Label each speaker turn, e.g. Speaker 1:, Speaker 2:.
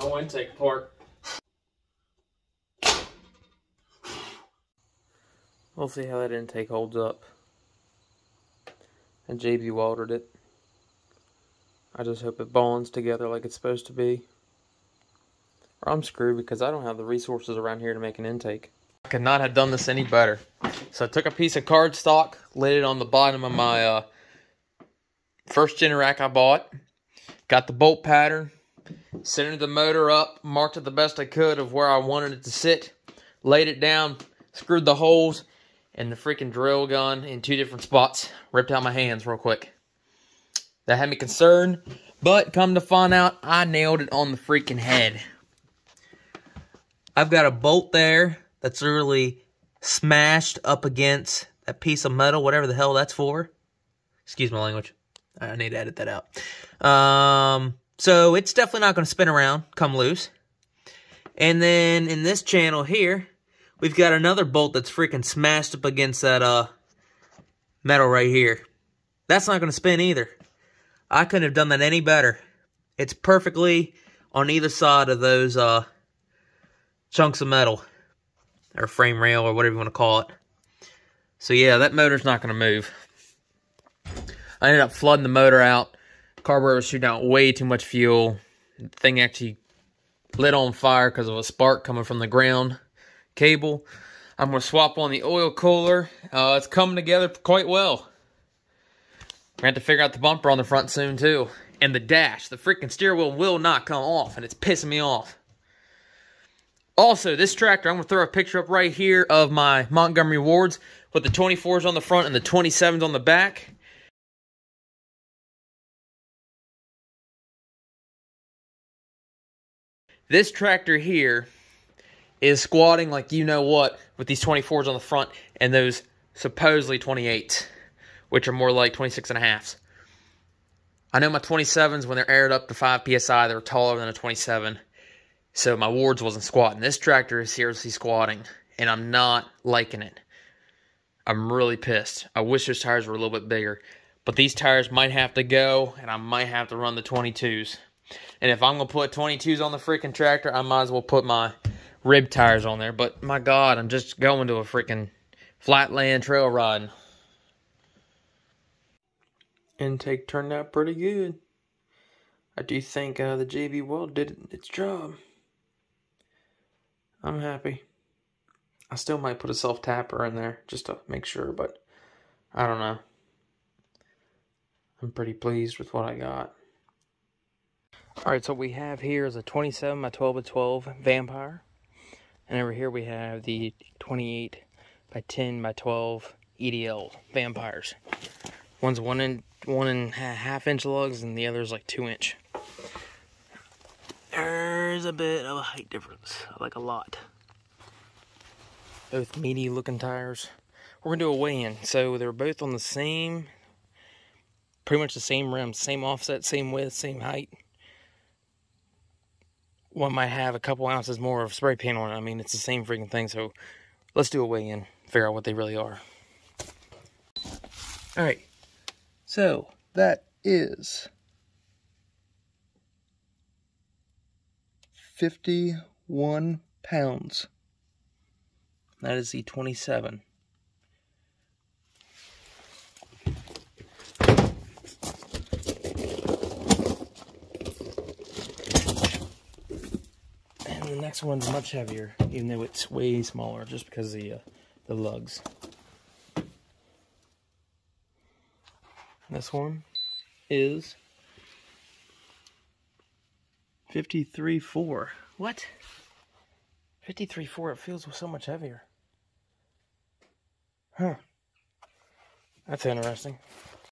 Speaker 1: whole intake apart. We'll see how that intake holds up. And JB welded it. I just hope it bonds together like it's supposed to be. Or I'm screwed because I don't have the resources around here to make an intake. I could not have done this any better. So I took a piece of cardstock, laid it on the bottom of my uh, first Generac I bought. Got the bolt pattern, centered the motor up, marked it the best I could of where I wanted it to sit, laid it down, screwed the holes, and the freaking drill gun in two different spots. Ripped out my hands real quick. That had me concerned, but come to find out, I nailed it on the freaking head. I've got a bolt there that's literally smashed up against that piece of metal, whatever the hell that's for. Excuse my language. I need to edit that out. Um, so it's definitely not going to spin around, come loose. And then in this channel here, we've got another bolt that's freaking smashed up against that uh metal right here. That's not going to spin either. I couldn't have done that any better. It's perfectly on either side of those uh chunks of metal or frame rail or whatever you want to call it. So yeah, that motor's not going to move. I ended up flooding the motor out. Carburetor shooting out way too much fuel. The thing actually lit on fire because of a spark coming from the ground cable. I'm going to swap on the oil cooler. Uh, it's coming together quite well. We're going to have to figure out the bumper on the front soon too. And the dash. The freaking steering wheel will not come off and it's pissing me off. Also, this tractor, I'm going to throw a picture up right here of my Montgomery Wards with the 24s on the front and the 27s on the back. This tractor here is squatting like you know what with these 24s on the front and those supposedly 28s, which are more like 26 and a halfs. I know my 27s, when they're aired up to 5 psi, they're taller than a 27. So my wards wasn't squatting. This tractor is seriously squatting, and I'm not liking it. I'm really pissed. I wish those tires were a little bit bigger. But these tires might have to go, and I might have to run the 22s. And if I'm going to put 22s on the freaking tractor, I might as well put my rib tires on there. But my God, I'm just going to a freaking flatland trail riding. Intake turned out pretty good. I do think uh, the JB Weld did its job. I'm happy. I still might put a self tapper in there just to make sure, but I don't know. I'm pretty pleased with what I got. Alright, so we have here is a 27 by 12 by 12 Vampire. And over here we have the 28 by 10 by 12 EDL Vampires. One's one and one and a half inch lugs and the other's like two inch. There's a bit of a height difference, like a lot. Both meaty looking tires. We're gonna do a weigh-in. So they're both on the same, pretty much the same rim, same offset, same width, same height one might have a couple ounces more of spray paint on it. I mean, it's the same freaking thing. So let's do a weigh in, figure out what they really are. All right. So that is 51 pounds. That is the 27. the next one's much heavier, even though it's way smaller, just because the, uh, the lugs. This one is 53.4. What? 53.4, it feels so much heavier. Huh. That's interesting.